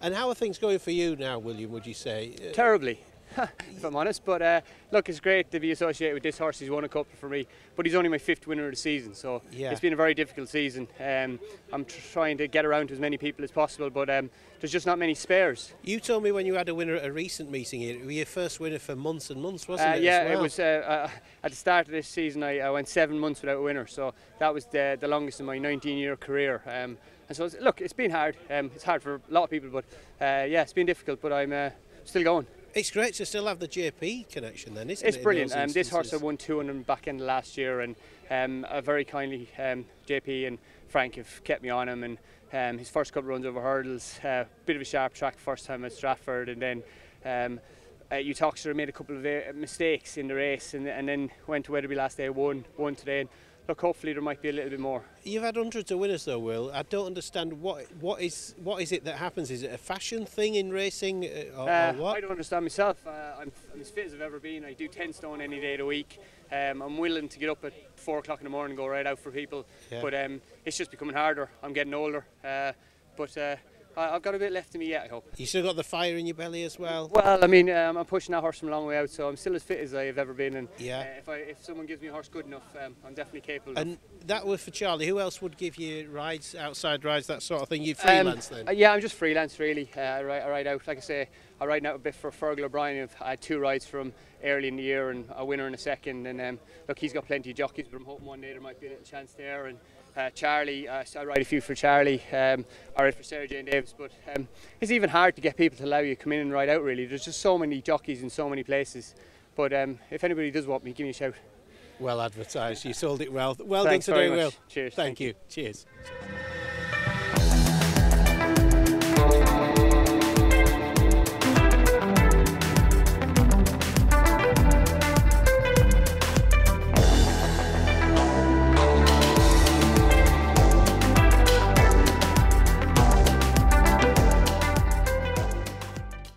And how are things going for you now, William? Would you say? Uh, Terribly, if I'm honest. But uh, look, it's great to be associated with this horse. He's won a couple for me, but he's only my fifth winner of the season, so Yeah. it's been a very difficult season. Um, I'm tr- trying to get around to as many people as possible, but um, there's just not many spares. You told me when you had a winner at a recent meeting here, it was your first winner for months and months, wasn't Uh, it? yeah, well? it was uh, uh, at the start of this season. I, I went seven months without a winner, so that was the, the longest in my 19-year career. Um, and so, it's, look, it's been hard. Um, it's hard for a lot of people, but uh, yeah, it's been difficult. But I'm uh, still going. It's great to still have the JP connection then, isn't it's it? It's brilliant. Um, this horse I won 200 back end last year and um, a very kindly um, JP and Frank have kept me on him and um, his first couple runs over hurdles, uh, bit of a sharp track first time at Stratford and then um, uh, Utoxer made a couple of uh, mistakes in the race and, and then went to Wetherby last day, won, won today and look, hopefully there might be a little bit more. You've had hundreds of winners, though, Will. I don't understand what what is what is it that happens. Is it a fashion thing in racing, uh, or, Uh, or what? I don't understand myself. Uh, I'm, I'm as fit as I've ever been. I do 10 stone any day of the week. Um, I'm willing to get up at 4 o'clock in the morning and go right out for people. Yeah. But um, it's just becoming harder. I'm getting older. Uh, but uh, I- I've got a bit left in me yet, I hope. You still got the fire in your belly as well. Well, I mean, um, I'm pushing that horse from a long way out, so I'm still as fit as I've ever been. And Yeah. uh, if, I, if someone gives me a horse good enough, um, I'm definitely capable. of And that was for Charlie. Who else would give you rides, outside rides, that sort of thing? You Um, freelance then? uh, yeah, I'm just freelance really. Uh, I, ride, I ride out, like I say, I ride out a bit for Fergal O'Brien. I've had two rides from early in the year and a winner in a second. And um, look, he's got plenty of jockeys, but I'm hoping one day there might be a little chance there. And uh, Charlie, uh, I ride a few for Charlie. Um, I ride for Sarah-Jayne Davies, but um, it's even hard to get people to allow you to come in and ride out. Really, there's just so many jockeys in so many places. But um, if anybody does want me, give me a shout. Well advertised. You sold it well. Well Thanks done today, Will. Cheers. Thank, you. Cheers.